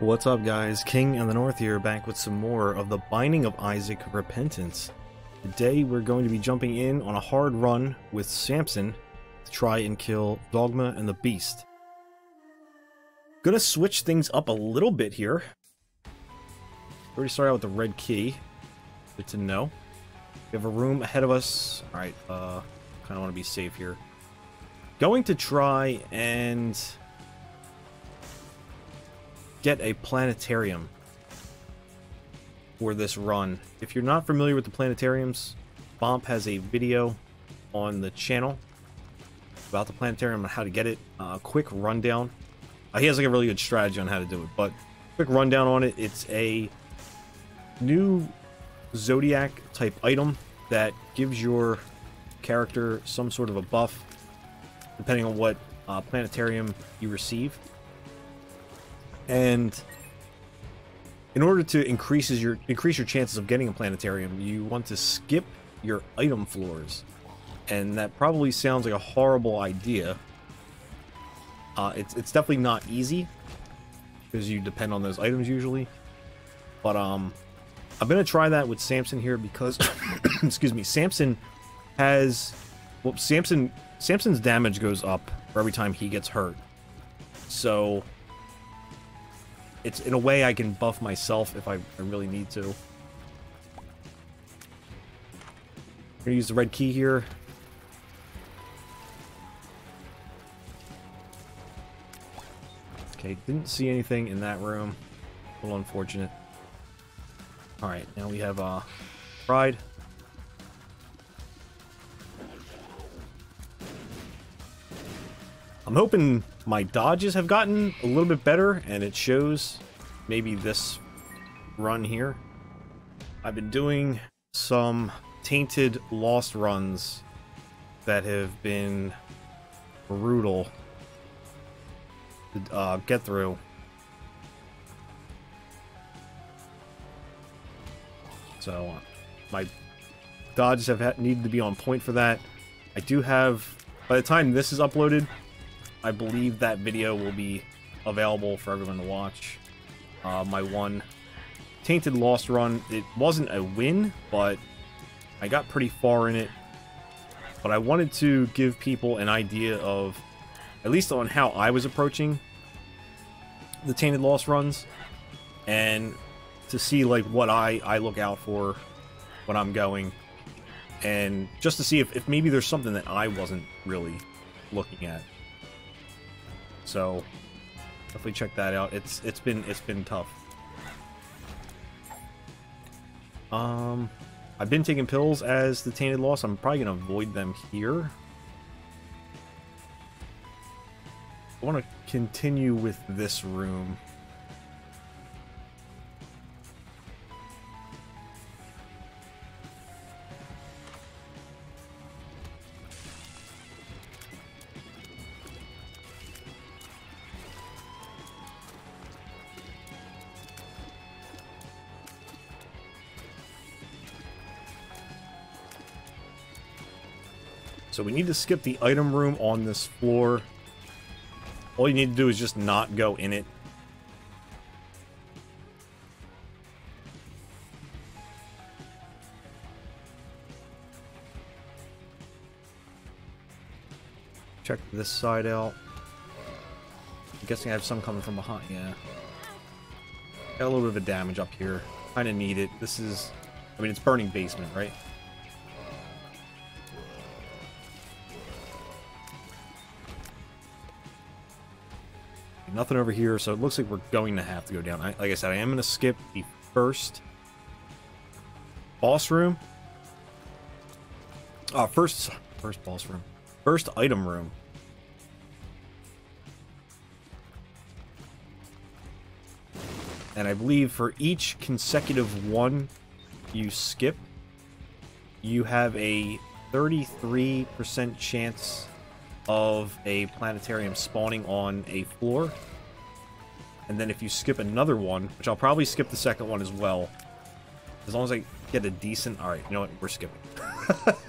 What's up guys, King in the North here, back with some more of the Binding of Isaac Repentance. Today we're going to be jumping in on a hard run with Samson to try and kill Dogma and the Beast. Gonna switch things up a little bit here. Already started out with the red key. Good to know. We have a room ahead of us. Alright, uh, kind of want to be safe here. Going to try and get a planetarium for this run. If you're not familiar with the planetariums, Bomp has a video on the channel about the planetarium and how to get it. A uh, quick rundown. Uh, he has like a really good strategy on how to do it, but quick rundown on it. It's a new Zodiac type item that gives your character some sort of a buff depending on what uh, planetarium you receive. And in order to increases your increase your chances of getting a planetarium, you want to skip your item floors. And that probably sounds like a horrible idea. Uh, it's, it's definitely not easy because you depend on those items usually. But um, I'm to try that with Samson here because, excuse me, Samson has, well, Samson, Samson's damage goes up for every time he gets hurt. So it's in a way I can buff myself if I, really need to. I'm gonna use the red key here. Okay, didn't see anything in that room. A little unfortunate. Alright, now we have uh Pride. I'm hoping my dodges have gotten a little bit better, and it shows maybe this run here. I've been doing some tainted lost runs that have been brutal to uh, get through. So my dodges have needed to be on point for that. I do have, by the time this is uploaded, I believe that video will be available for everyone to watch. Uh, my one Tainted Lost run, it wasn't a win, but I got pretty far in it. But I wanted to give people an idea of, at least on how I was approaching the Tainted Lost runs, and to see like what I, I look out for when I'm going, and just to see if, if maybe there's something that I wasn't really looking at. So definitely check that out. It's it's been it's been tough. Um, I've been taking pills as the Tainted Lost. I'm probably gonna avoid them here. I want to continue with this room. So we need to skip the item room on this floor. All you need to do is just not go in it. Check this side out. I'm guessing I have some coming from behind. Yeah. Got a little bit of a damage up here. Kind of need it. This is... I mean, it's burning basement, right? Nothing over here, so it looks like we're going to have to go down. I, like I said, I am going to skip the first boss room. Uh, first, first boss room. First item room. And I believe for each consecutive one you skip, you have a 33% chance of a planetarium spawning on a floor. And then if you skip another one, which I'll probably skip the second one as well, as long as I get a decent... Alright, you know what? We're skipping.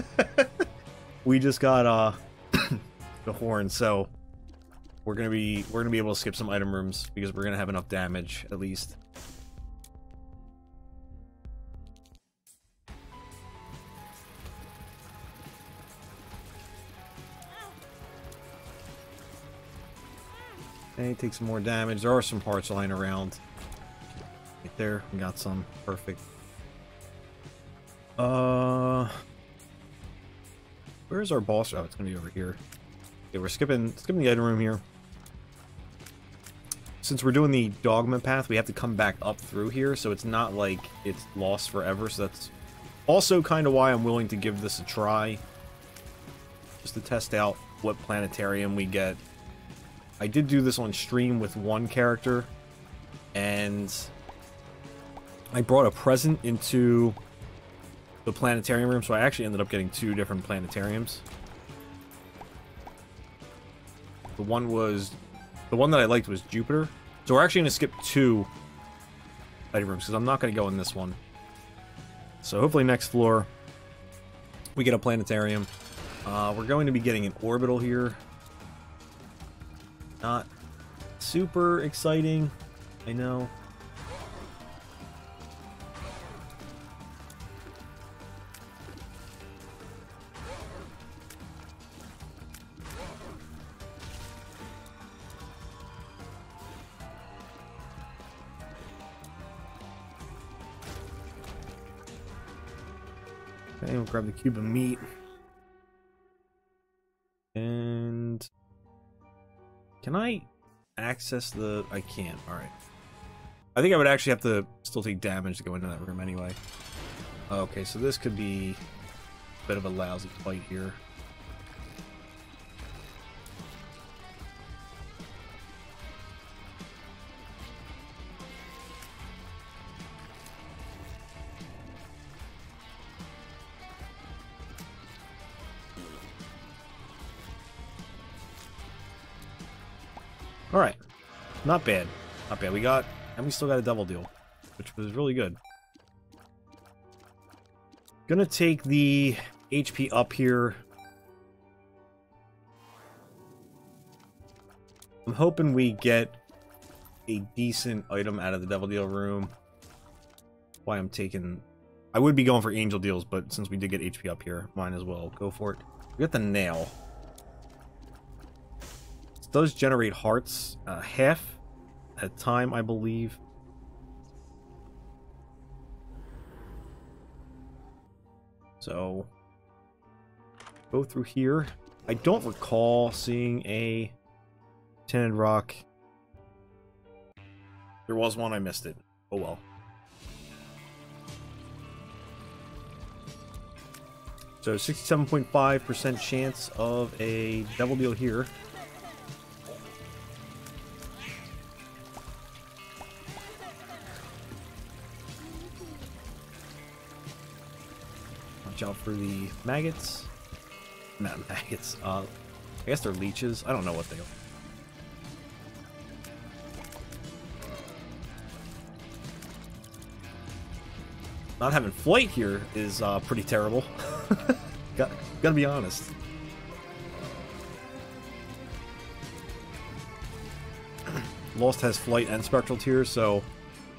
we just got uh, the horn, so we're gonna be we're gonna be able to skip some item rooms because we're gonna have enough damage at least. Okay, take some more damage. There are some parts lying around. Right there, we got some. Perfect. Uh, where's our boss? Oh, it's gonna be over here. Okay, we're skipping skipping the item room here. Since we're doing the dogma path, we have to come back up through here, so it's not like it's lost forever. So that's also kind of why I'm willing to give this a try, just to test out what planetarium we get. I did do this on stream with one character, and I brought a present into the planetarium room, so I actually ended up getting two different planetariums. The one was... The one that I liked was Jupiter. So we're actually going to skip two item rooms, because I'm not going to go in this one. So hopefully next floor, we get a planetarium. Uh, we're going to be getting an orbital here. Not super exciting, I know. Okay, we'll grab the cube of meat. Can I access the... I can't, alright. I think I would actually have to still take damage to go into that room anyway. Okay, so this could be a bit of a lousy fight here. Not bad. Not bad. We got... And we still got a double deal. Which was really good. Gonna take the HP up here. I'm hoping we get a decent item out of the Devil Deal room. Why I'm taking... I would be going for Angel Deals, but since we did get HP up here, might as well go for it. We got the Nail does generate hearts uh, half a time, I believe. So, go through here. I don't recall seeing a tinted rock. There was one, I missed it. Oh well. So 67.5% chance of a double deal here. Watch out for the maggots. Not maggots. Uh, I guess they're leeches. I don't know what they are. Not having flight here is uh, pretty terrible. Got, gotta be honest. Lost has flight and spectral tears, so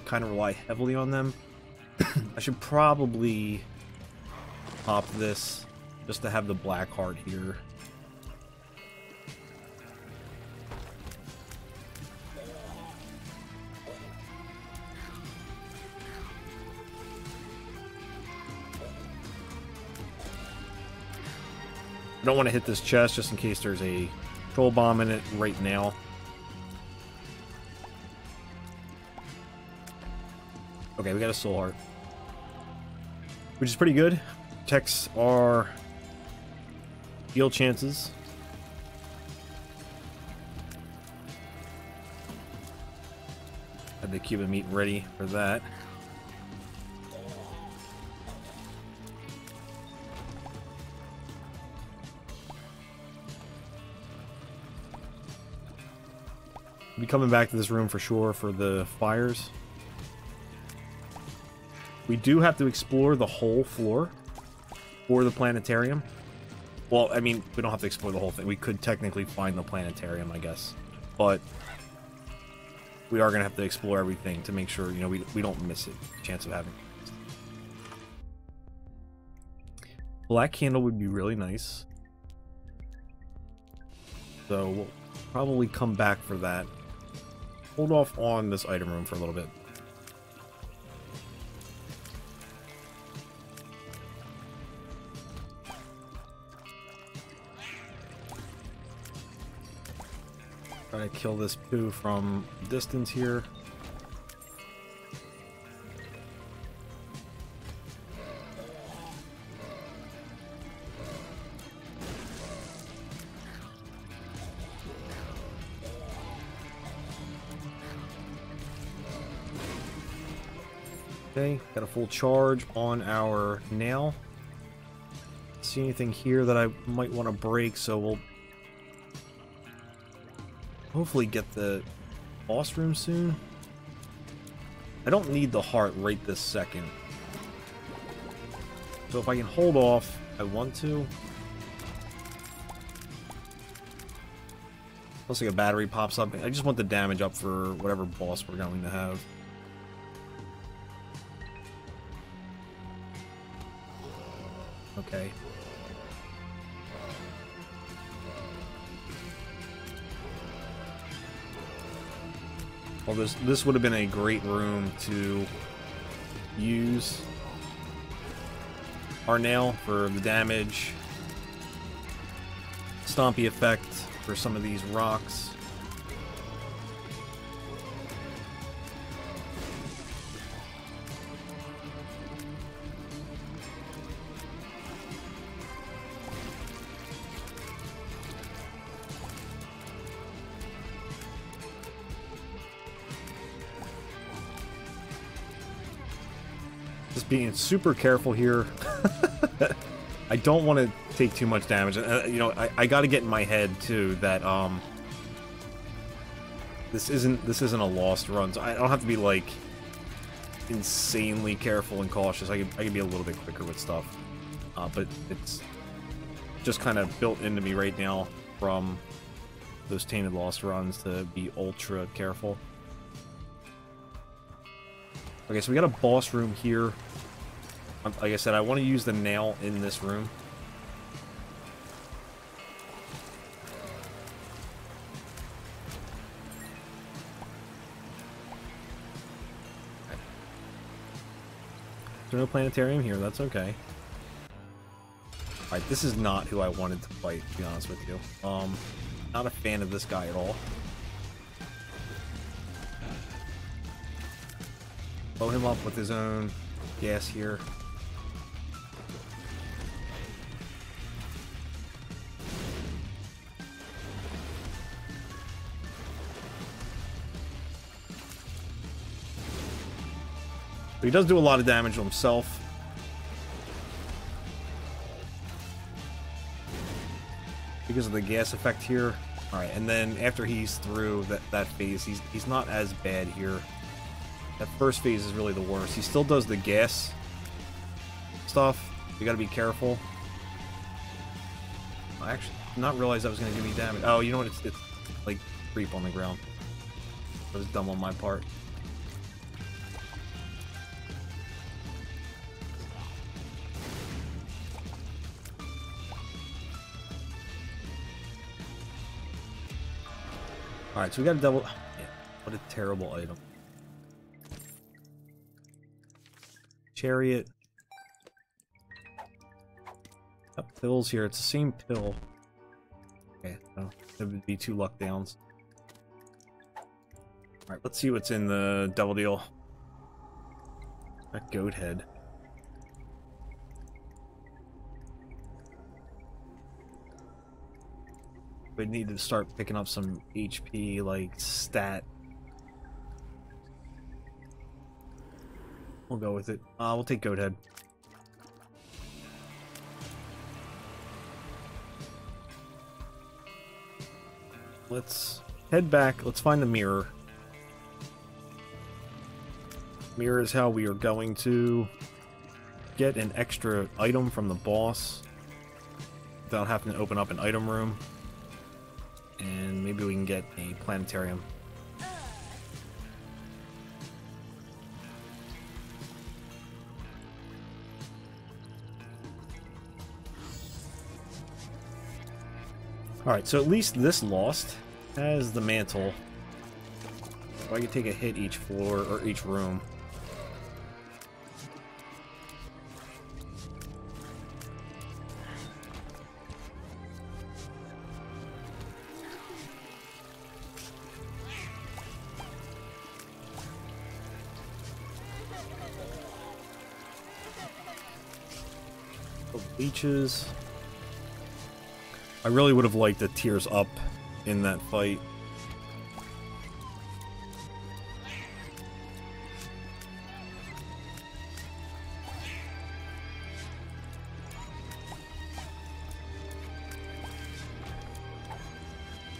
kind of rely heavily on them. I should probably pop this just to have the black heart here. I don't want to hit this chest just in case there's a troll bomb in it right now. Okay, we got a soul heart. Which is pretty good protects our heal chances. Have the cube of meat ready for that. Be coming back to this room for sure for the fires. We do have to explore the whole floor for the planetarium. Well, I mean, we don't have to explore the whole thing. We could technically find the planetarium, I guess. but we are going to have to explore everything to make sure, you know, we, we don't miss it. Chance of having Black candle would be really nice. So we'll probably come back for that. Hold off on this item room for a little bit. To kill this poo from distance here. Okay, got a full charge on our nail. See anything here that I might want to break, so we'll hopefully get the boss room soon. I don't need the heart right this second. So if I can hold off, I want to. Looks like a battery pops up. I just want the damage up for whatever boss we're going to have. Okay. Well, this this would have been a great room to use our nail for the damage, stompy effect for some of these rocks. Being super careful here. I don't want to take too much damage. Uh, you know, I, I got to get in my head too that um this isn't this isn't a lost run. So I don't have to be like insanely careful and cautious. I can I can be a little bit quicker with stuff, uh, but it's just kind of built into me right now from those tainted lost runs to be ultra careful. Okay, so we got a boss room here. Like I said, I want to use the nail in this room. There's no planetarium here, that's okay. Alright, this is not who I wanted to fight, to be honest with you. Um, not a fan of this guy at all. Blow him up with his own gas here. But he does do a lot of damage to himself. Because of the gas effect here. Alright, and then after he's through that, that phase, he's, he's not as bad here. That first phase is really the worst. He still does the gas stuff. You gotta be careful. I actually not realize that was gonna give me damage. Oh, you know what? It's, it's like creep on the ground. That was dumb on my part. Alright, so we got a double... What a terrible item. Chariot. Got pills here. It's the same pill. Okay, no, that would be two luck downs. Alright, let's see what's in the double deal. That goat head. We need to start picking up some HP, like, stat. We'll go with it. Uh, we'll take Goat Head. Let's head back. Let's find the mirror. Mirror is how we are going to get an extra item from the boss without having to open up an item room. And maybe we can get a planetarium. Alright, so at least this Lost has the mantle. So I can take a hit each floor, or each room. I really would have liked the tears up in that fight.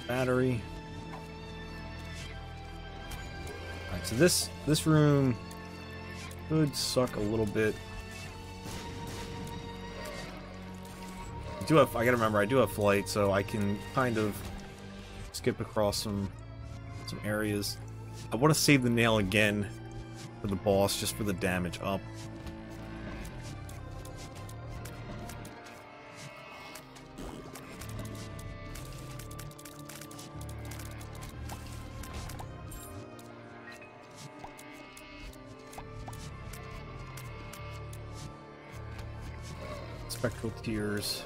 Battery. Alright, so this this room could suck a little bit. I do have, I gotta remember, I do have flight, so I can kind of skip across some some areas. I want to save the nail again for the boss, just for the damage up. Spectral Tears.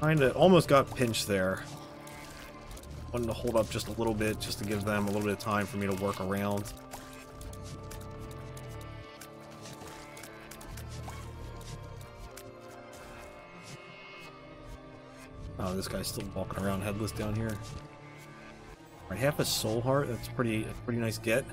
Kinda almost got pinched there. Wanted to hold up just a little bit, just to give them a little bit of time for me to work around. Oh, this guy's still walking around headless down here. Alright, half a soul heart, that's pretty, a pretty nice get.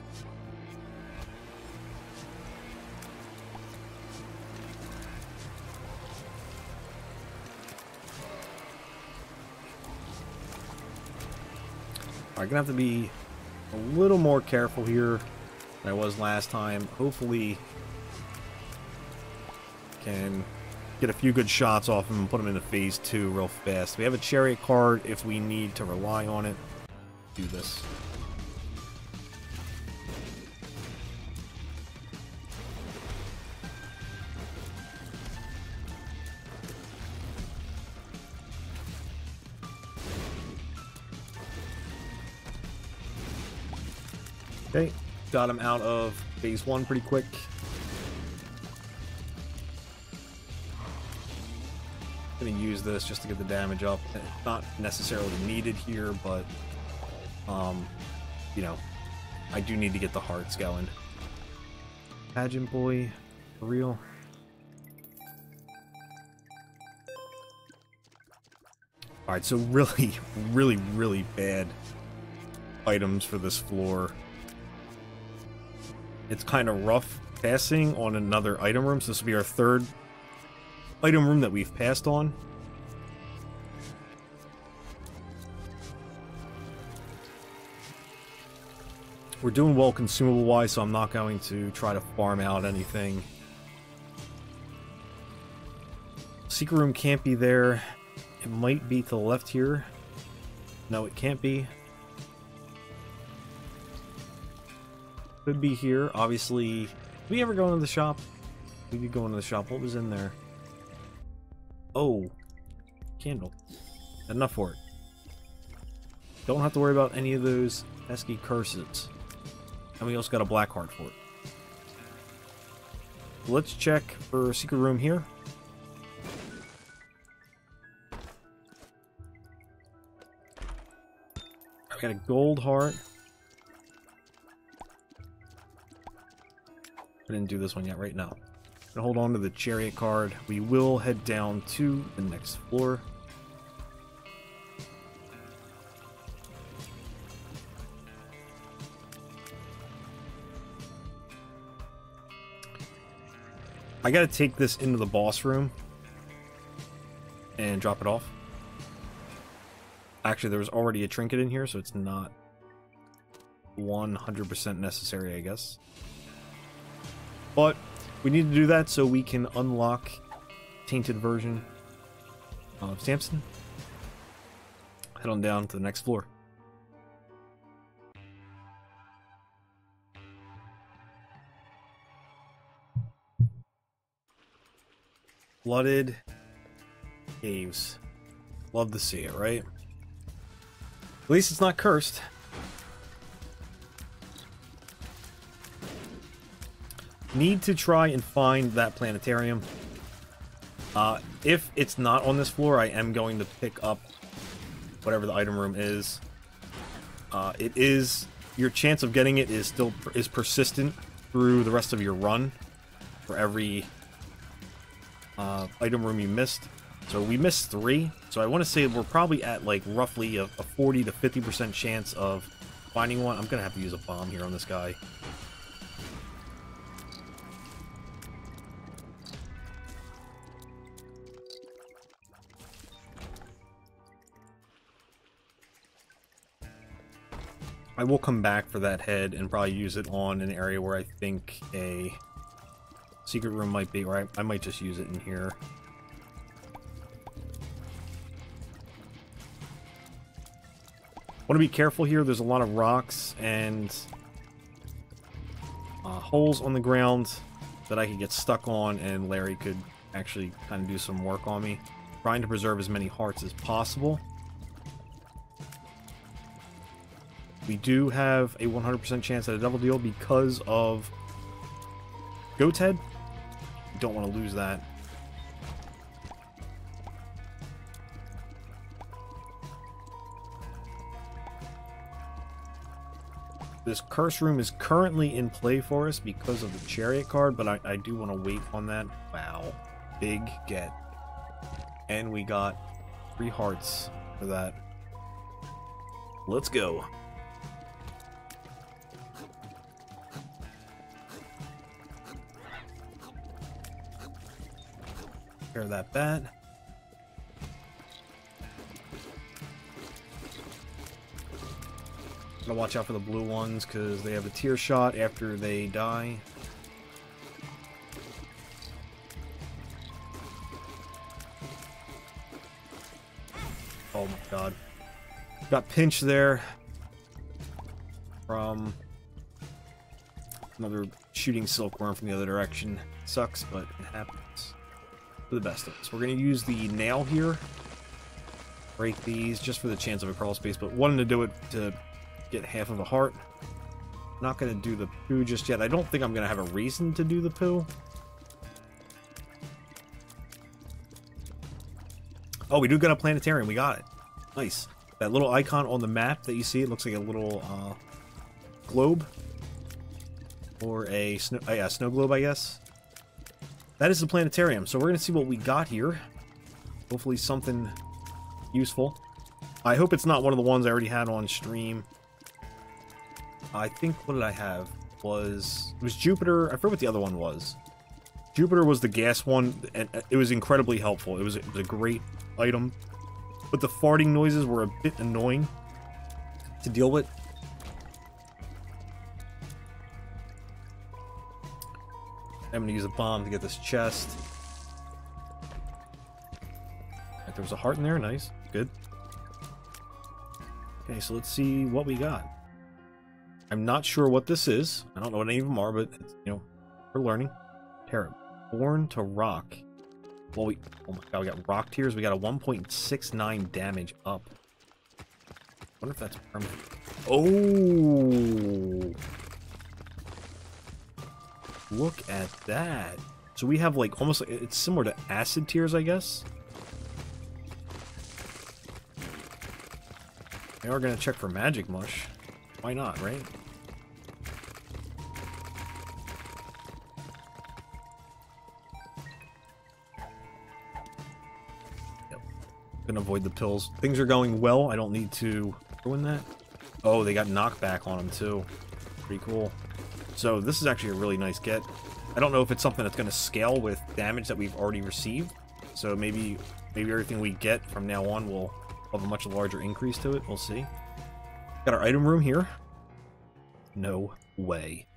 I'm gonna have to be a little more careful here than I was last time. Hopefully, can get a few good shots off him and put him into phase two real fast. We have a chariot card if we need to rely on it. Do this. Got him out of phase one pretty quick. Gonna use this just to get the damage up. Not necessarily needed here, but um, you know, I do need to get the hearts going. Pageant boy, for real. Alright, so really, really, really bad items for this floor it's kind of rough passing on another item room. So this will be our third item room that we've passed on. We're doing well consumable-wise, so I'm not going to try to farm out anything. Secret room can't be there. It might be to the left here. No, it can't be. Could be here. Obviously, did we ever go into the shop? We could go into the shop. What was in there? Oh, candle. Enough for it. Don't have to worry about any of those pesky curses. And we also got a black heart for it. Let's check for a secret room here. I got a gold heart. I didn't do this one yet right now. Gonna hold on to the chariot card. We will head down to the next floor. I gotta take this into the boss room. and drop it off. Actually, there was already a trinket in here, so it's not 100% necessary, I guess. But we need to do that so we can unlock tainted version of Samson. Head on down to the next floor. Flooded caves. Love to see it, right? At least it's not cursed. Need to try and find that planetarium. Uh, if it's not on this floor, I am going to pick up whatever the item room is. Uh, it is your chance of getting it is still is persistent through the rest of your run for every uh, item room you missed. So we missed three. So I want to say we're probably at like roughly a, a 40 to 50% chance of finding one. I'm going to have to use a bomb here on this guy. I will come back for that head and probably use it on an area where I think a secret room might be, or I, I might just use it in here. Want to be careful here. There's a lot of rocks and uh, holes on the ground that I could get stuck on, and Larry could actually kind of do some work on me. Trying to preserve as many hearts as possible. We do have a 100% chance at a double deal because of Goat's Head. Don't want to lose that. This curse room is currently in play for us because of the chariot card, but I, I do want to wait on that. Wow. Big get. And we got three hearts for that. Let's go. Repair that bat. Gotta watch out for the blue ones because they have a tear shot after they die. Oh my god. Got pinched there from another shooting silkworm from the other direction. Sucks, but it happens for the best of us. We're going to use the nail here. Break these just for the chance of a crawl space, but wanting to do it to get half of a heart. Not going to do the poo just yet. I don't think I'm going to have a reason to do the poo. Oh, we do got a planetarium. We got it. Nice. That little icon on the map that you see, it looks like a little uh, globe. Or a snow, uh, yeah, snow globe, I guess. That is the planetarium. So we're going to see what we got here. Hopefully something useful. I hope it's not one of the ones I already had on stream. I think, what did I have? Was, was Jupiter. I forget what the other one was. Jupiter was the gas one, and it was incredibly helpful. It was, it was a great item. But the farting noises were a bit annoying to deal with. I'm gonna use a bomb to get this chest. Right, there was a heart in there, nice, good. Okay, so let's see what we got. I'm not sure what this is. I don't know what any of them are, but, you know, we're learning. Terra, born to rock. Well, we, oh my god, we got rock tears. We got a 1.69 damage up. wonder if that's permanent. Oh! Look at that. So we have like almost like it's similar to acid tears, I guess. We are gonna check for magic mush. Why not, right? Yep. Gonna avoid the pills. Things are going well. I don't need to ruin that. Oh, they got knockback on them too. Pretty cool. So this is actually a really nice get. I don't know if it's something that's going to scale with damage that we've already received. So maybe maybe everything we get from now on will have a much larger increase to it. We'll see. Got our item room here. No way.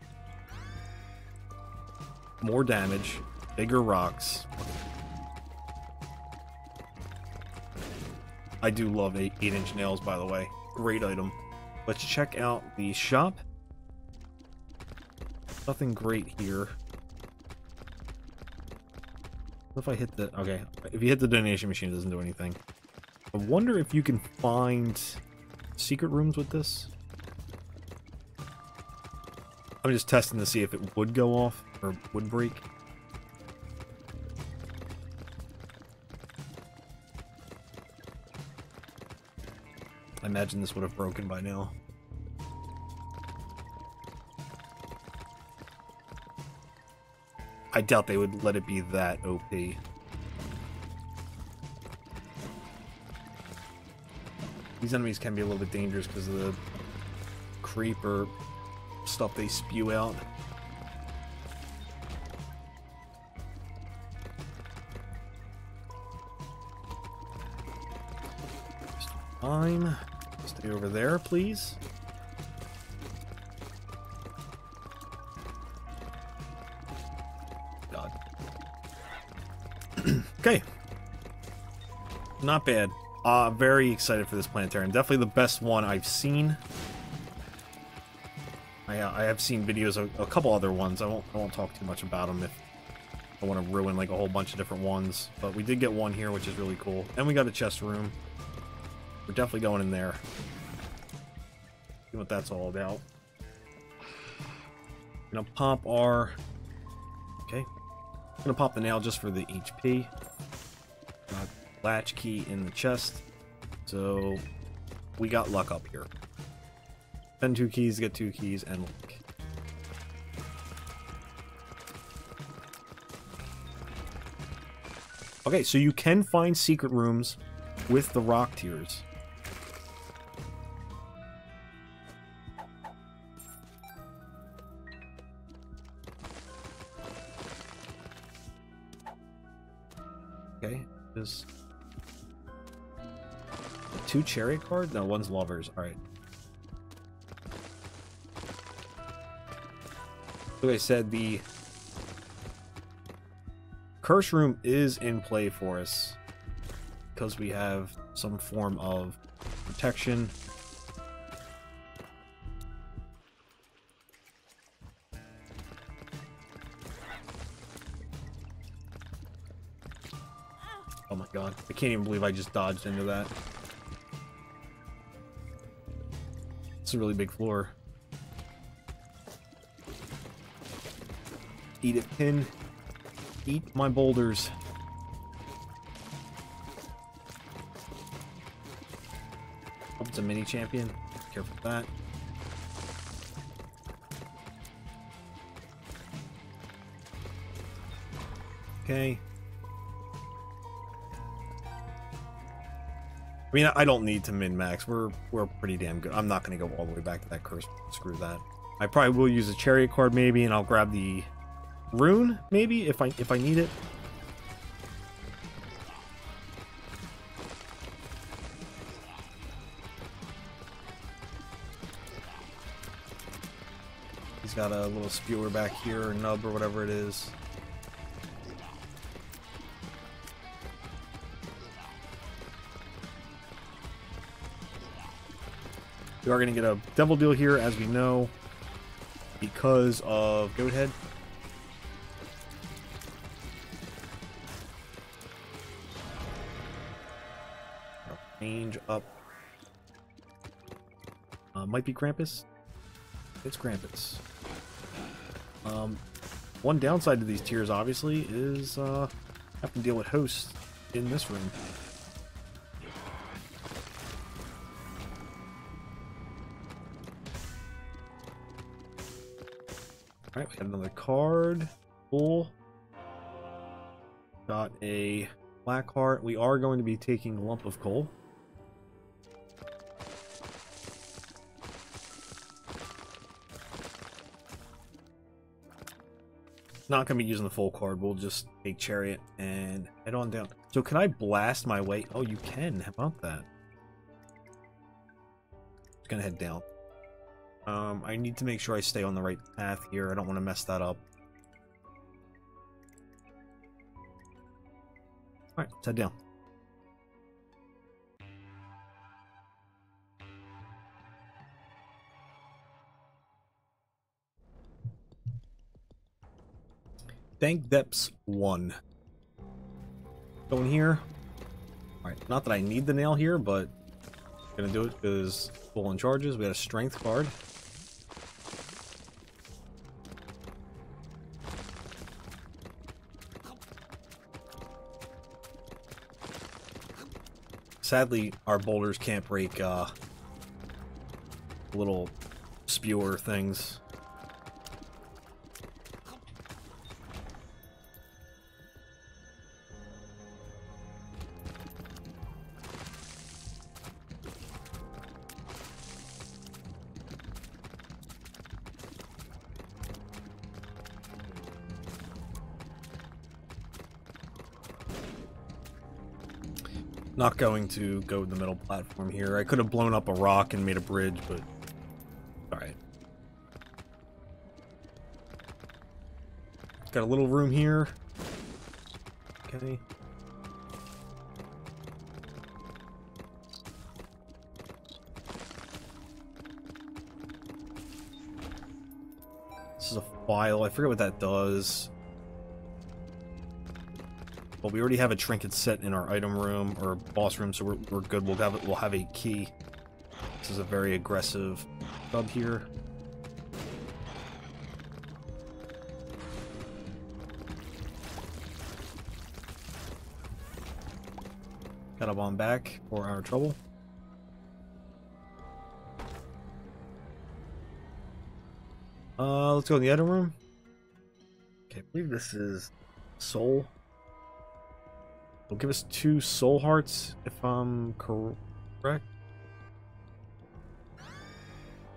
More damage. Bigger rocks. I do love 8-inch nails, by the way. Great item. Let's check out the shop. Nothing great here. What if I hit the... Okay, if you hit the donation machine, it doesn't do anything. I wonder if you can find secret rooms with this. I'm just testing to see if it would go off or would break. I imagine this would have broken by now. I doubt they would let it be that OP. These enemies can be a little bit dangerous because of the creeper stuff they spew out. Fine. Stay over there, please. Okay. Not bad. Uh, very excited for this planetarium. Definitely the best one I've seen. I, uh, I have seen videos of a couple other ones. I won't, I won't talk too much about them if I want to ruin like a whole bunch of different ones. But we did get one here, which is really cool. And we got a chest room. We're definitely going in there. See what that's all about. Gonna pop our... Okay. Gonna pop the nail just for the HP. Got latch key in the chest. So, we got luck up here. Spend two keys, get two keys, and luck. Okay, so you can find secret rooms with the rock tears. Two chariot cards? No, one's lovers. All right. Like I said, the curse room is in play for us because we have some form of protection. Oh my god, I can't even believe I just dodged into that. It's a really big floor. Eat it, pin. Eat my boulders. Hope it's a mini champion. Careful with that. Okay. I mean, I don't need to min-max. We're we're pretty damn good. I'm not going to go all the way back to that curse. Screw that. I probably will use a chariot card maybe, and I'll grab the rune maybe if I if I need it. He's got a little spewer back here, or nub, or whatever it is. We are going to get a devil deal here, as we know, because of Goathead. Range up. Uh, might be Krampus. It's Krampus. Um, one downside to these tears, obviously, is uh, have to deal with hosts in this room. Card. Cool. Got a black heart. We are going to be taking a lump of coal. not going to be using the full card. We'll just take Chariot and head on down. So can I blast my way? Oh, you can. How about that? Just going to head down. Um, I need to make sure I stay on the right path here. I don't want to mess that up. Alright, let's head down. Dank Depths 1. Going here. Alright, not that I need the nail here, but gonna do it because full in charges. We got a strength card. Sadly, our boulders can't break uh, little spewer things. Going to go the middle platform here. I could have blown up a rock and made a bridge, but... Alright. Got a little room here. Okay. This is a file. I forget what that does. But we already have a trinket set in our item room or boss room, so we're, we're good. We'll have we'll have a key. This is a very aggressive sub here. Got a bomb back for our trouble. Uh, let's go in the item room. Okay, I believe this is Soul. It'll give us two soul hearts, if I'm correct.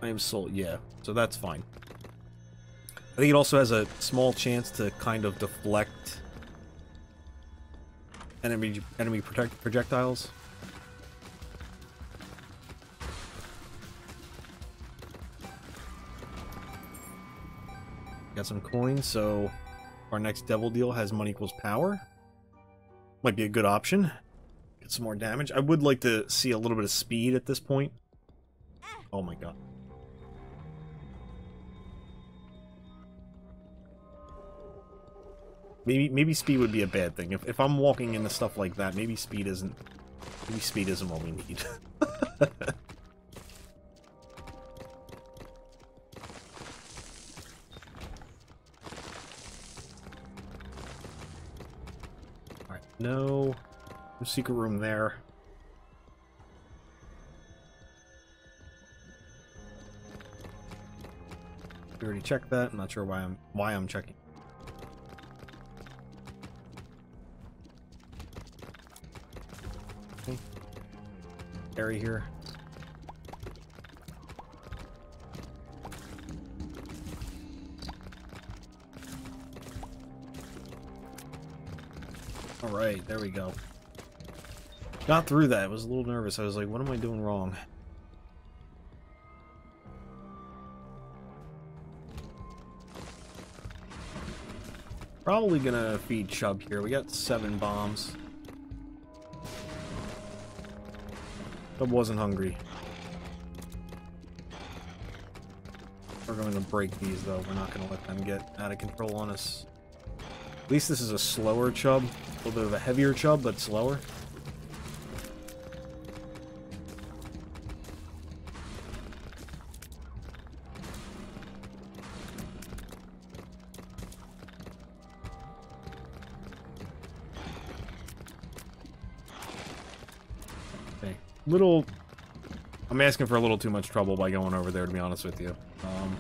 I am soul, yeah, so that's fine. I think it also has a small chance to kind of deflect enemy enemy protect projectiles. Got some coins, so our next devil deal has money equals power. Might be a good option. Get some more damage. I would like to see a little bit of speed at this point. Oh my god. Maybe maybe speed would be a bad thing. If if I'm walking into stuff like that, maybe speed isn't maybe speed isn't what we need. No. No secret room there. We already checked that. I'm not sure why I'm why I'm checking. Okay. Harry here. Alright, there we go. Got through that. I was a little nervous. I was like, what am I doing wrong? Probably gonna feed Chub here. We got seven bombs. Chub wasn't hungry. We're going to break these, though. We're not going to let them get out of control on us. At least this is a slower chub. A little bit of a heavier chub, but slower. Okay. Little... I'm asking for a little too much trouble by going over there, to be honest with you. Um,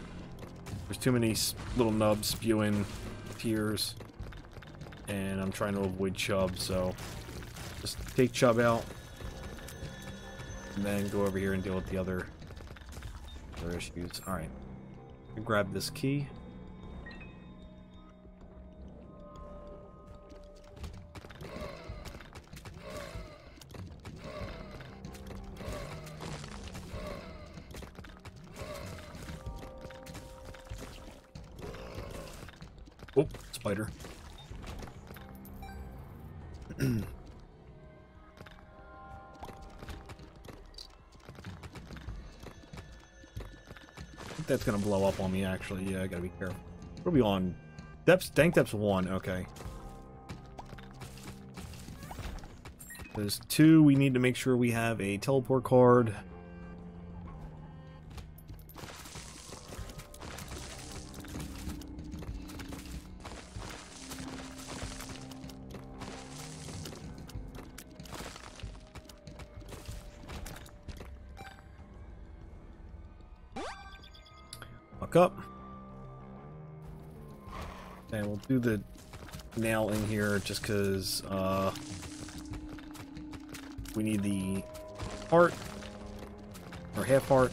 there's too many little nubs spewing tears and I'm trying to avoid Chub, so just take Chub out, and then go over here and deal with the other, other issues. Alright, grab this key. That's gonna blow up on me, actually. Yeah, I gotta be careful. What are we on? Depths, dank depths one, okay. There's two, we need to make sure we have a teleport card. Just because uh, we need the heart or half heart.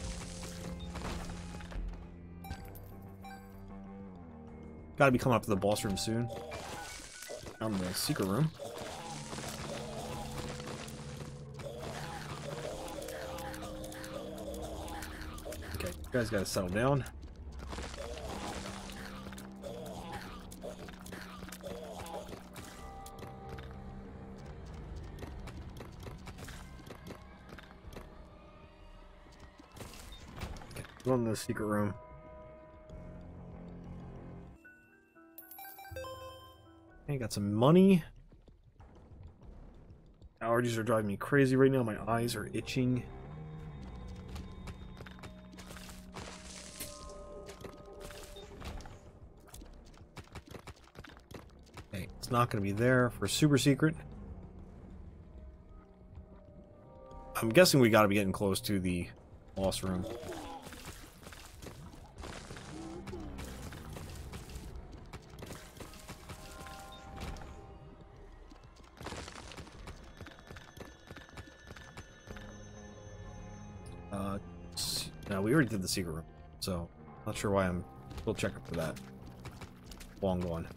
Gotta be coming up to the boss room soon. I'm in the secret room. Okay, you guys gotta settle down. Okay, in the secret room. Okay, got some money. Allergies are driving me crazy right now. My eyes are itching. Okay, it's not going to be there for super secret. I'm guessing we got to be getting close to the boss room. Did the secret room, so not sure why I'm still checking for that. Long one.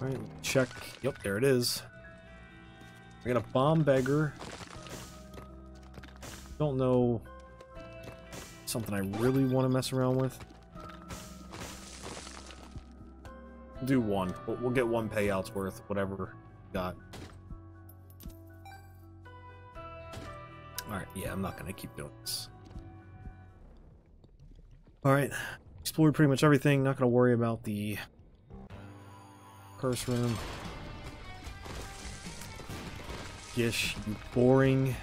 Alright, check. Yep, there it is. I got a bomb beggar. Don't know something I really want to mess around with. Do one. We'll, we'll get one payout's worth, whatever got. Alright, yeah, I'm not to keep doing this. Alright, explored pretty much everything. Not to worry about the curse room. Gish, you boring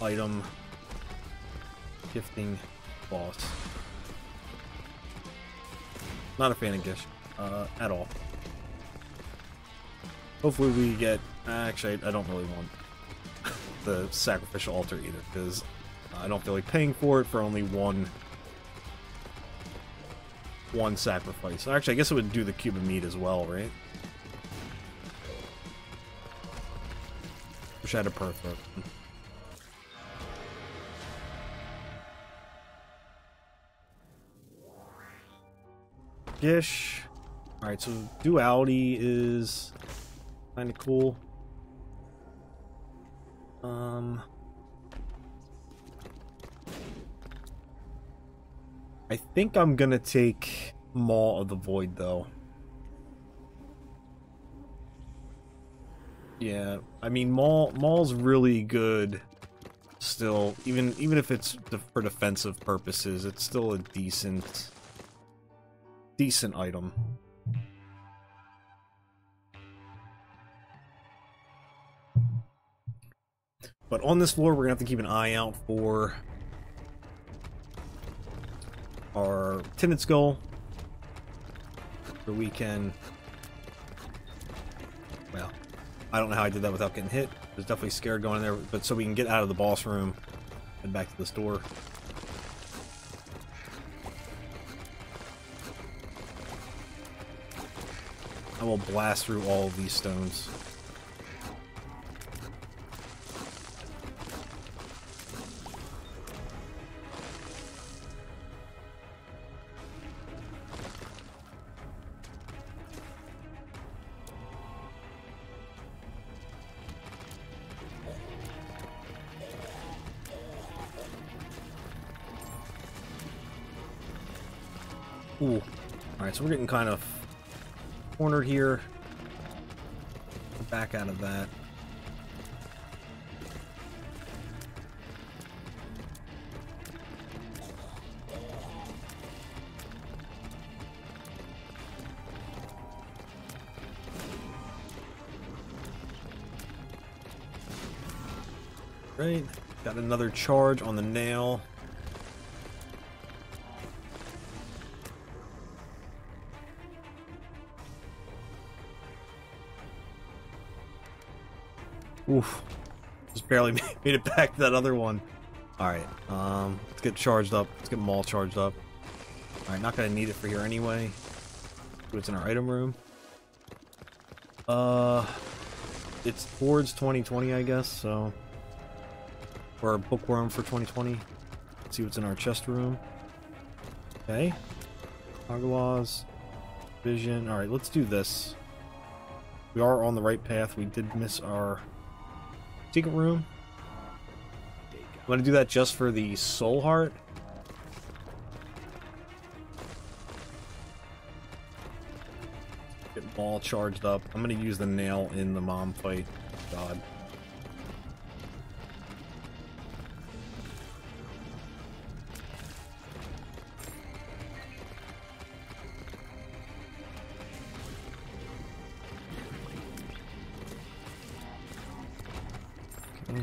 item gifting boss. Not a fan of Gish, uh, at all. Hopefully we get... Actually, I don't really want the sacrificial altar either, because I don't feel like paying for it for only one one sacrifice. Actually, I guess it would do the cube of meat as well, right? Wish I had a perfect. Gish. Alright, so duality is kind of cool. Um... I think I'm gonna take Maw of the Void, though. Yeah, I mean, Maul, Maul's really good still. Even even if it's for defensive purposes, it's still a decent, decent item. But on this floor, we're gonna have to keep an eye out for our tinted skull so we can well I don't know how I did that without getting hit. I was definitely scared going in there but so we can get out of the boss room and back to this door. I will blast through all of these stones so we're getting kind of cornered here. Back out of that. Right, got another charge on the nail. Oof. Just barely made it back to that other one. Alright, um, let's get charged up. Let's get Maul charged up. Alright, not gonna need it for here anyway. What's in our item room? Uh, it's towards 2020, I guess, so... Or bookworm for 2020. Let's see what's in our chest room. Okay. Agalas. Vision. Alright, let's do this. We are on the right path. We did miss our secret room. I'm gonna do that just for the soul heart. Get ball charged up. I'm gonna use the nail in the mom fight. God.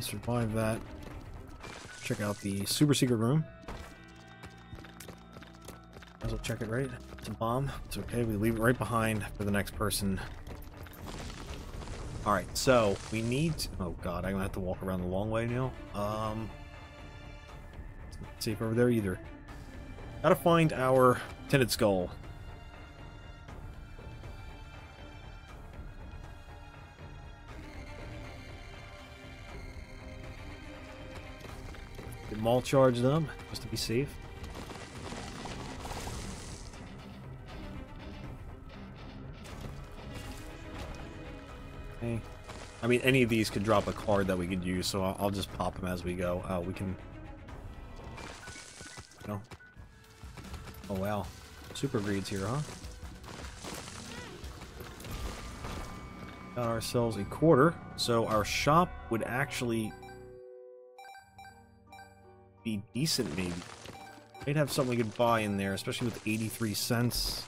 Survive that. Check out the super secret room. Might as well check it right. It's a bomb. It's okay. We leave it right behind for the next person. Alright, so we need to, Oh god, I'm gonna have to walk around the long way now. Um safe over there either. Gotta find our tinted skull. Get them all charged up, just to be safe. Okay. I mean, any of these could drop a card that we could use, so I'll, I'll just pop them as we go. Uh, we can... No. Oh, wow. Super greed's here, huh? Got ourselves a quarter, so our shop would actually be decent, maybe. Might have something we could buy in there, especially with 83 cents.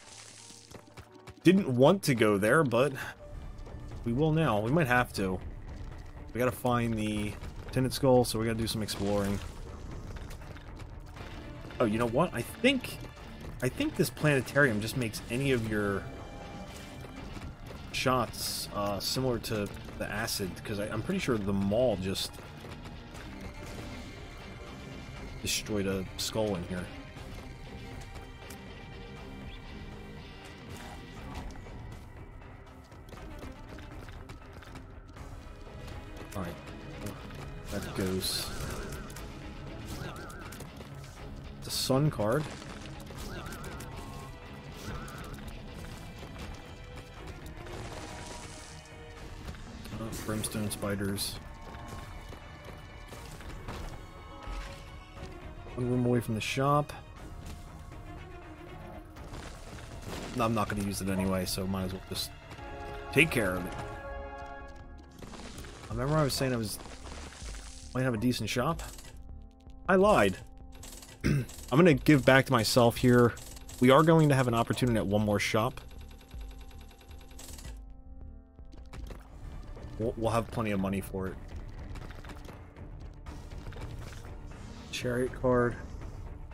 Didn't want to go there, but we will now. We might have to. We gotta find the Tinted Skull, so we gotta do some exploring. Oh, you know what? I think... I think this planetarium just makes any of your shots uh, similar to the acid, because I'm pretty sure the Maul just destroyed a skull in here. Alright. That goes. The sun card. Oh, brimstone spiders. One room away from the shop. I'm not going to use it anyway, so might as well just take care of it. I remember I was saying I was might have a decent shop. I lied. I'm going to give back to myself here. We are going to have an opportunity at one more shop. We'll, we'll have plenty of money for it. Chariot card.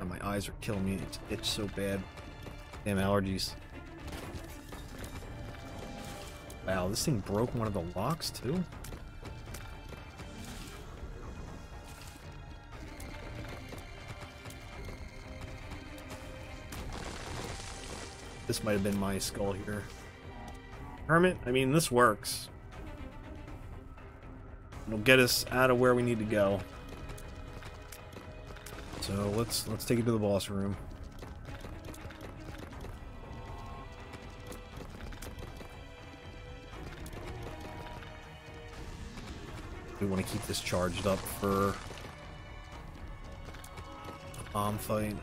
My eyes are killing me. It's itch so bad. Damn allergies. Wow, this thing broke one of the locks too? This might have been my skull here. Hermit, I mean, this works. It'll get us out of where we need to go. So let's let's take it to the boss room. We want to keep this charged up for a Mom fight.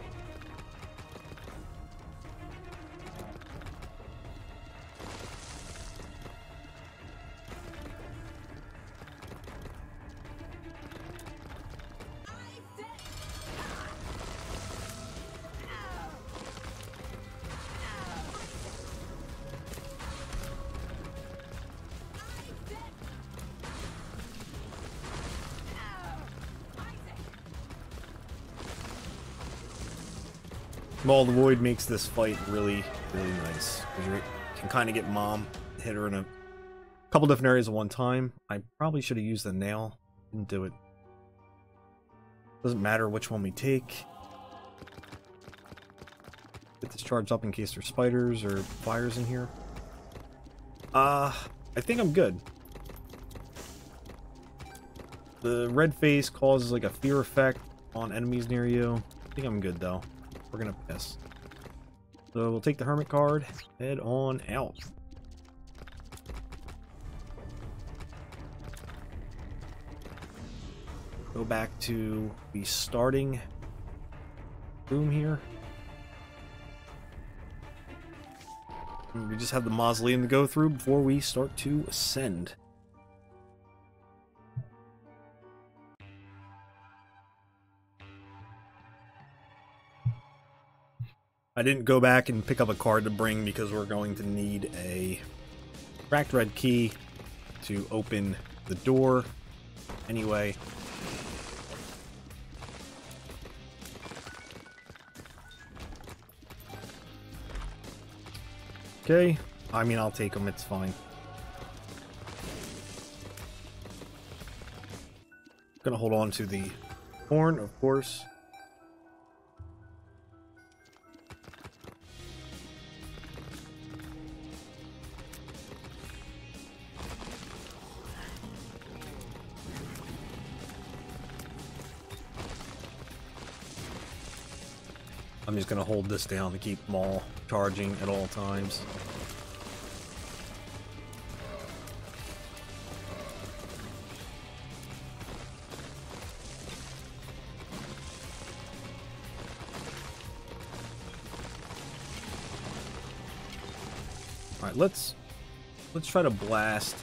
Makes this fight really, really nice. Because you can kind of get Mom, hit her in a couple different areas at one time. I probably should have used the nail. Didn't do it. Doesn't matter which one we take. Get this charged up in case there's spiders or fires in here. Uh, I think I'm good. The red face causes like a fear effect on enemies near you. I think I'm good though. We're gonna piss. So we'll take the hermit card, head on out. Go back to the starting room here. We just have the mausoleum to go through before we start to ascend. I didn't go back and pick up a card to bring because we're going to need a cracked red key to open the door anyway. Okay. I mean, I'll take them. It's fine. Gonna hold on to the horn, of course. I'm just to hold this down to keep them all charging at all times. Alright, let's let's try to blast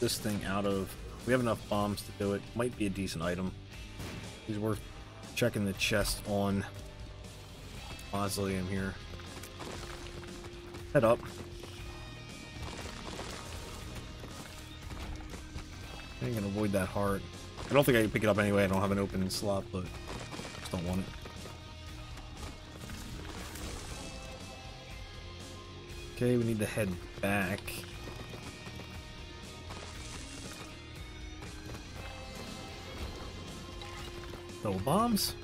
this thing out of we have enough bombs to do it. Might be a decent item. It's worth checking the chest on mausoleum here. Head up. I can avoid that heart. I don't think I can pick it up anyway. I don't have an open slot, but I just don't want it. Okay, we need to head back. Bombs?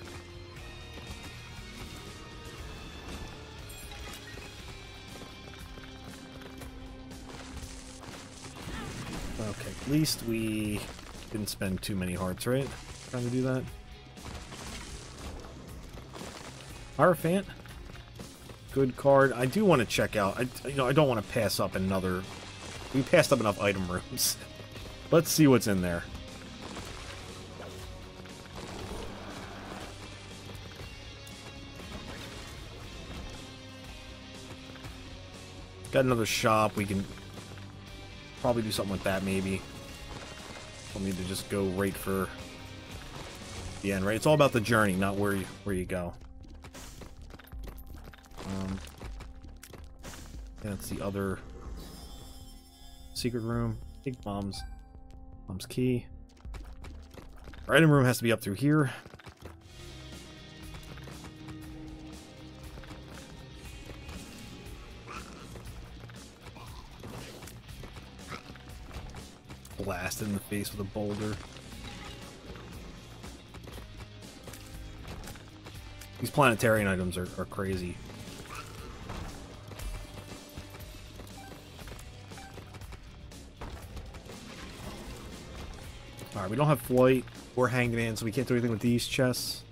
Okay, at least we didn't spend too many hearts, right? Trying to do that. Hierophant. Good card. I do want to check out. I, you know, I don't want to pass up another. We passed up enough item rooms. Let's see what's in there. Got another shop. We can probably do something with that, maybe. We'll need to just go right for the end, right? It's all about the journey, not where you where you go. Um, that's the other secret room. Big bombs. Bombs key. Our item room has to be up through here. Blasted in the face with a boulder. These planetarium items are, are crazy. Alright, we don't have flight or hanged man, so we can't do anything with these chests.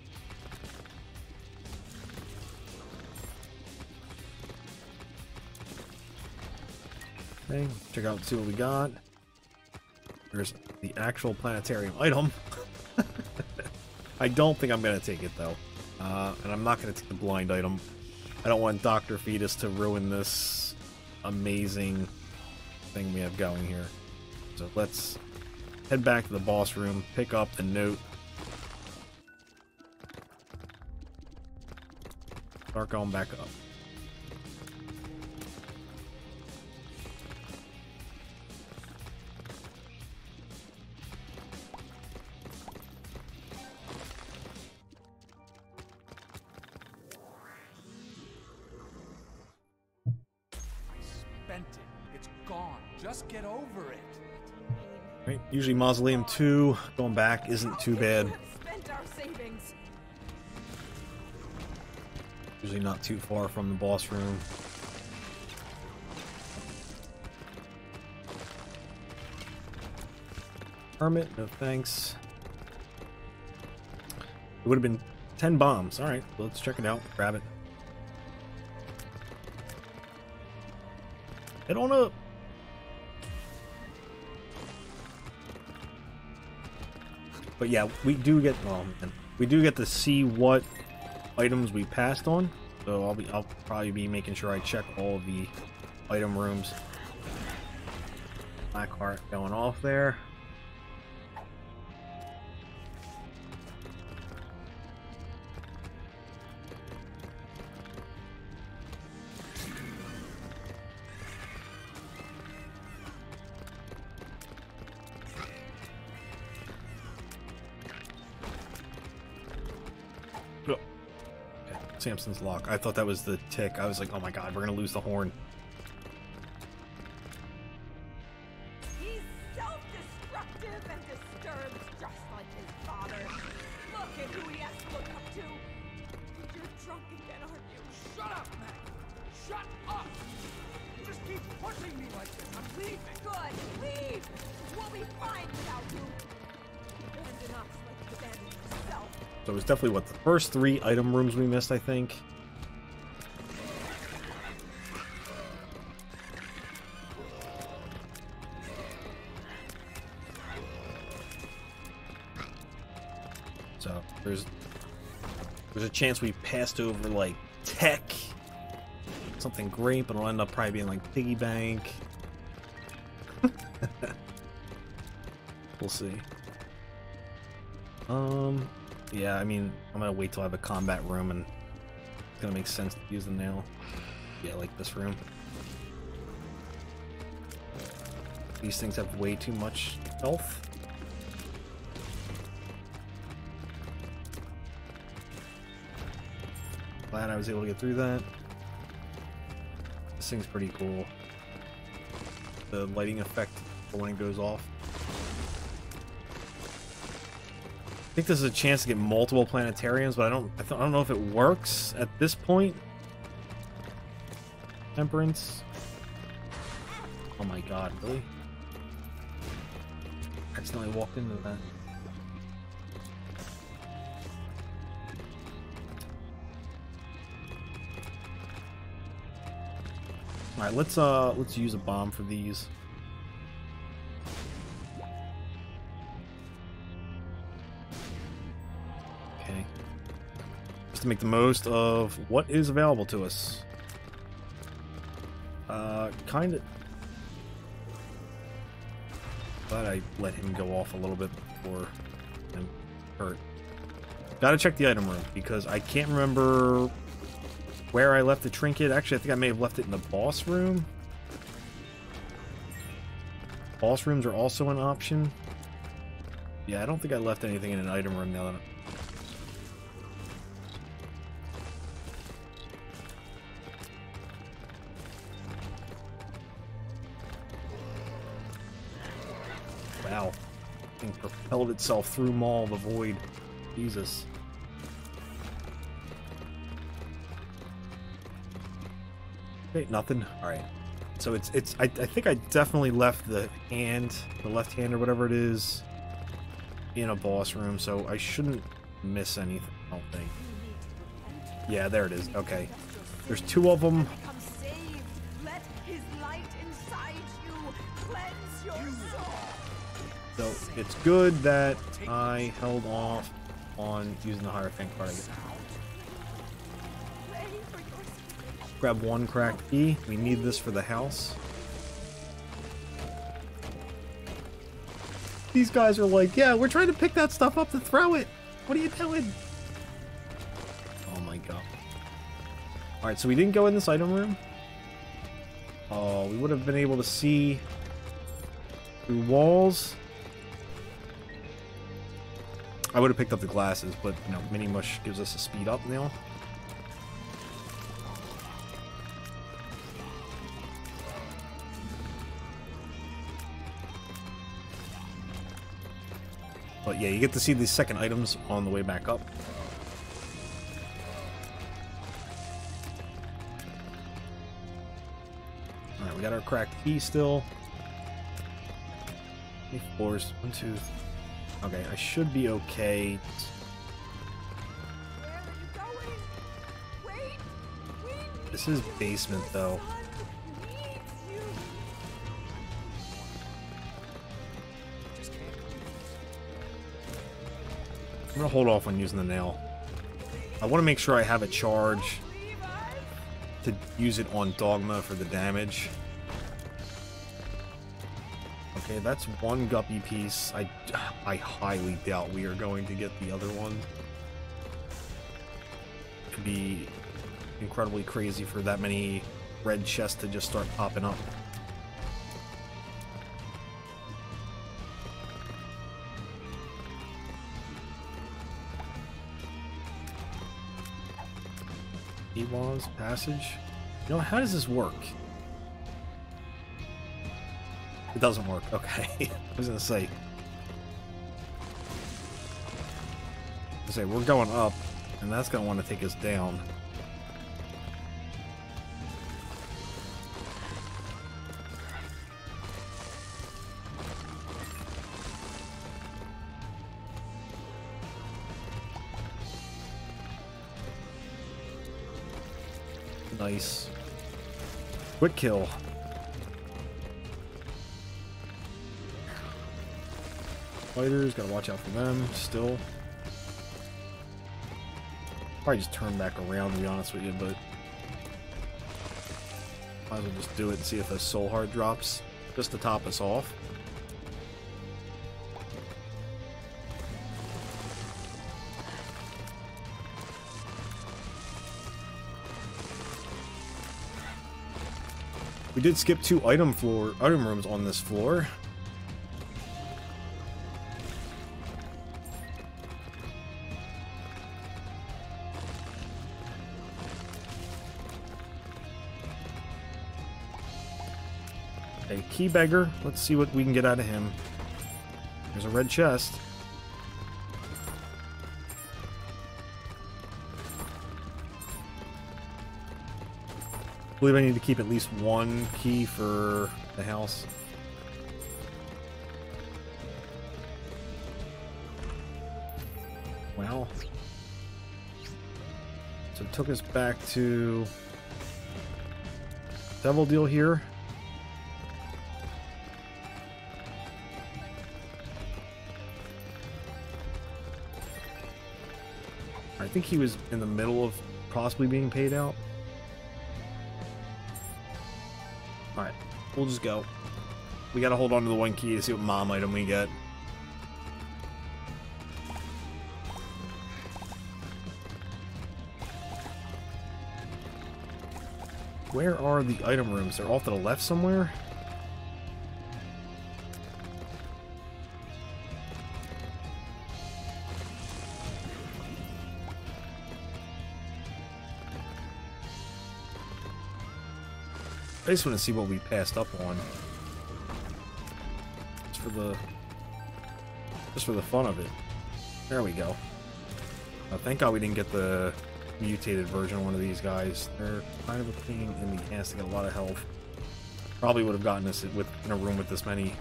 Okay, check out see what we got. There's the actual planetarium item. I don't think I'm going to take it, though. Uh, and I'm not going to take the blind item. I don't want Dr. Fetus to ruin this amazing thing we have going here. So let's head back to the boss room, pick up the note. Start going back up. Mausoleum 2, going back, isn't too bad. Usually not too far from the boss room. Hermit, no thanks. It would have been 10 bombs. Alright, let's check it out. Grab it. Head on up. But yeah, we do get man, we do get to see what items we passed on. So I'll be I'll probably be making sure I check all the item rooms. Black heart going off there. Samson's lock. I thought that was the tick. I was like, oh my god, we're gonna lose the horn. First three item rooms we missed, I think. So there's there's a chance we passed over like tech, something great, but it'll end up probably being like piggy bank. we'll see. Um, yeah, I mean, I'm gonna wait till I have a combat room, and it's gonna make sense to use the nail. Yeah, like this room. These things have way too much health. Glad I was able to get through that. This thing's pretty cool. The lighting effect when it goes off. I think this is a chance to get multiple planetariums, but I don't I, I don't know if it works at this point. Temperance. Oh my god, really? Accidentally walked into that. Alright, let's uh let's use a bomb for these. To make the most of what is available to us. Uh, kind of. Glad I let him go off a little bit before I'm hurt. Gotta check the item room because I can't remember where I left the trinket. Actually, I think I may have left it in the boss room. Boss rooms are also an option. Yeah, I don't think I left anything in an item room now that Wow. Propelled itself through Maul the Void. Jesus. Okay, nothing. Alright. So it's it's I, I think I definitely left the hand, the left hand or whatever it is, in a boss room, so I shouldn't miss anything, I don't think. Yeah, there it is. Okay. There's two of them. It's good that I held off on using the Hierophant card. Grab one cracked E. We need this for the house. These guys are like, yeah, we're trying to pick that stuff up to throw it. What are you doing? Oh my god. Alright, so we didn't go in this item room. Oh, we would have been able to see through walls. I would have picked up the glasses, but, you know, Mini Mush gives us a speed up now. But yeah, you get to see these second items on the way back up. Alright, we got our cracked key still. Eight floors. One, two, three. Okay, I should be okay. This is basement though. I'm gonna hold off on using the nail. I want to make sure I have a charge to use it on Dogma for the damage. Okay, that's one guppy piece. I, I highly doubt we are going to get the other one. Could be incredibly crazy for that many red chests to just start popping up. Ewan's passage. You know, how does this work? Doesn't work. Okay. I was gonna say. I say we're going up, and that's gonna want to take us down. Nice. Quick kill. Fighters, gotta watch out for them still. Probably just turn back around to be honest with you, but might as well just do it and see if a soul heart drops just to top us off. We did skip two item floor item rooms on this floor. Key beggar. Let's see what we can get out of him. There's a red chest. I believe I need to keep at least one key for the house. Well. So it took us back to Devil Deal here. Think he was in the middle of possibly being paid out. Alright, we'll just go. We gotta hold on to the one key to see what mom item we get. Where are the item rooms? They're off to the left somewhere? I just want to see what we passed up on. Just for the... Just for the fun of it. There we go. Uh, thank God we didn't get the mutated version of one of these guys. They're kind of a pain in the ass to get a lot of health. Probably would have gotten us with in a room with this many.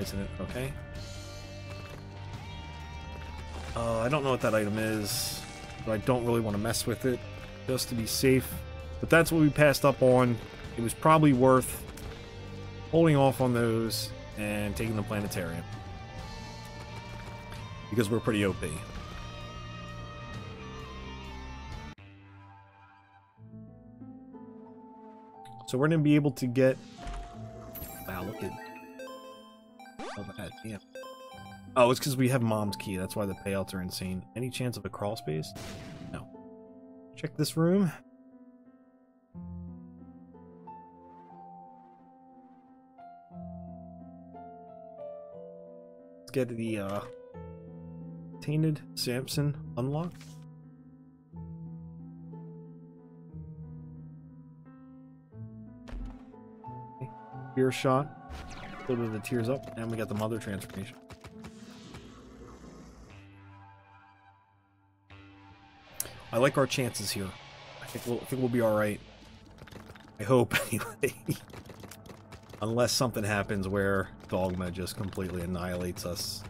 Isn't it? Okay. Uh, I don't know what that item is, but I don't really want to mess with it, just to be safe. But that's what we passed up on. It was probably worth holding off on those and taking the planetarium. Because we're pretty OP. So we're gonna be able to get. Wow, look at oh, all that. Yeah. Oh, it's because we have mom's key. That's why the payouts are insane. Any chance of a crawl space? No. Check this room. Let's get the uh, Tainted Samson unlocked. Okay. Tear shot. A little bit of the tears up, and we got the mother transformation. I like our chances here. I think we'll, I think we'll be all right. I hope, anyway. Unless something happens where Dogma just completely annihilates us.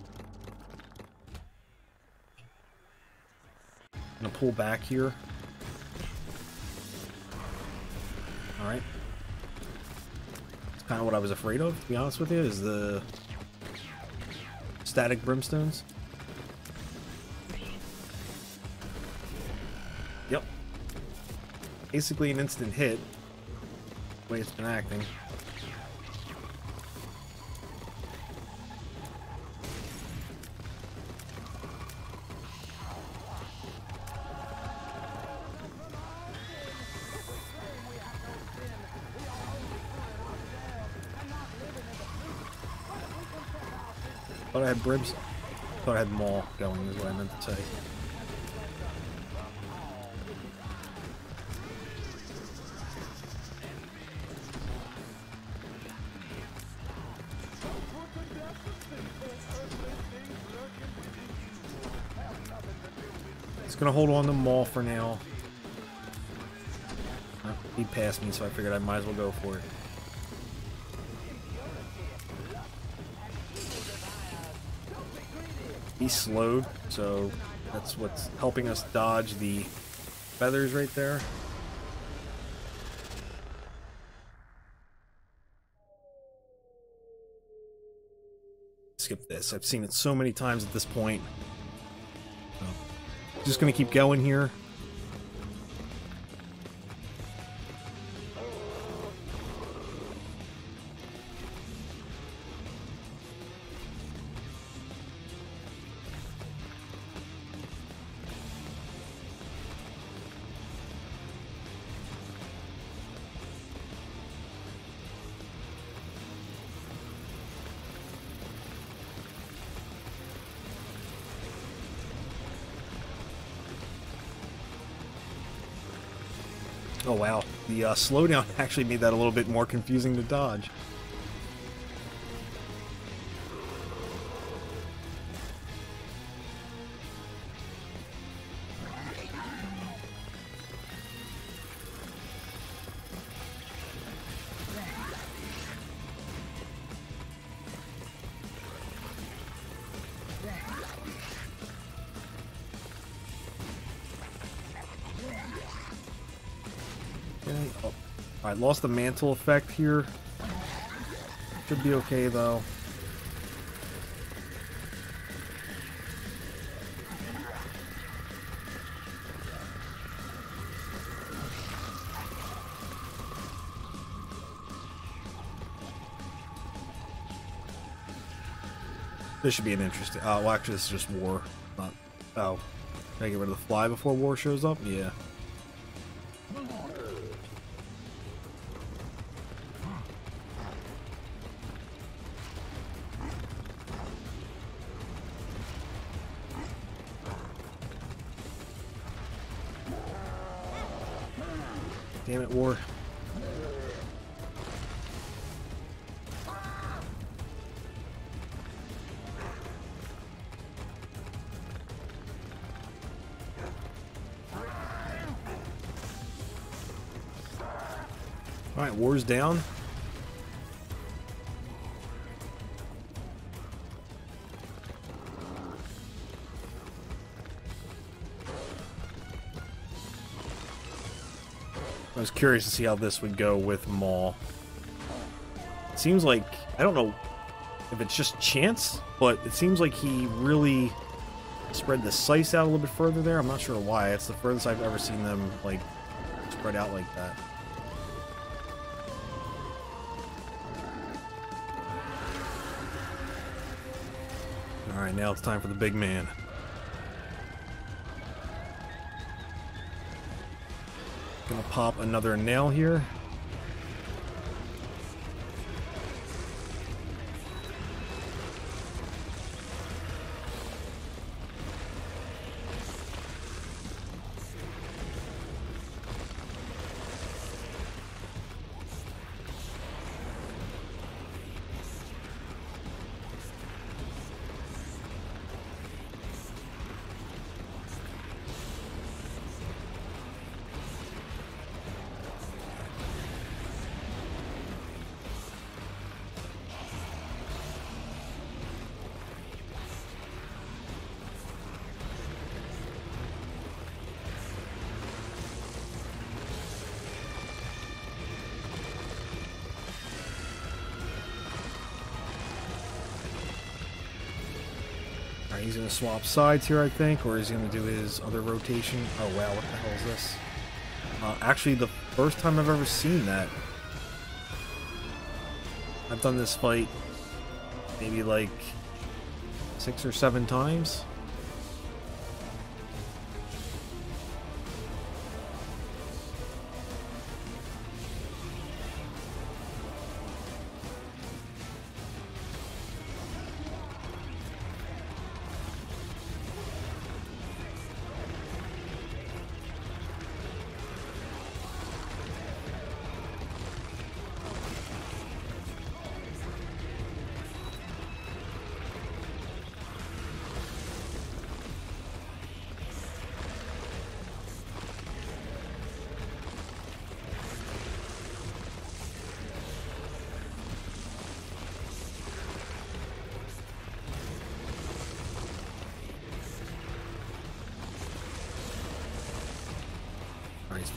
I'm gonna pull back here. Alright. It's kind of what I was afraid of, to be honest with you, is the static brimstones. Yep. Basically an instant hit. The way it's been acting. Thought I had Bribs. Thought I had Maul going, is what I meant to say. Just gonna hold on to Maul for now. He passed me, so I figured I might as well go for it. He's slowed, so that's what's helping us dodge the feathers right there. Skip this. I've seen it so many times at this point. So, just gonna keep going here. The uh, slowdown actually made that a little bit more confusing to dodge. Lost the mantle effect here. Should be okay though. This should be an interesting. Oh, well, actually, this is just war. Not. Oh. Can I get rid of the fly before war shows up? Yeah. Down. I was curious to see how this would go with Maul. It seems like, I don't know if it's just chance, but it seems like he really spread the size out a little bit further there. I'm not sure why. It's the furthest I've ever seen them, like, spread out like that. Alright, now it's time for the big man. Gonna pop another nail here. He's gonna swap sides here, I think, or is he gonna do his other rotation? Oh wow, what the hell is this? Uh, actually, the first time I've ever seen that. I've done this fight maybe like six or seven times.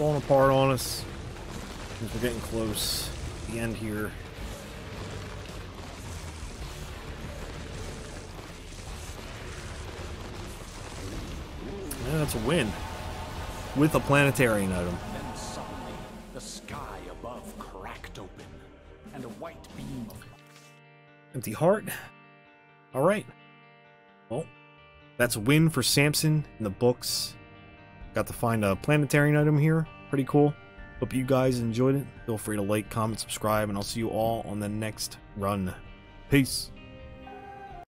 Falling apart on us. We're getting close. to The end here. Yeah, that's a win. With a planetarium item. Then suddenly, the sky above cracked open, and a white beam of Empty heart. Alright. Well, that's a win for Samson in the books. Got to find a planetarium item here. Pretty cool. Hope you guys enjoyed it. Feel free to like, comment, subscribe, and I'll see you all on the next run. Peace.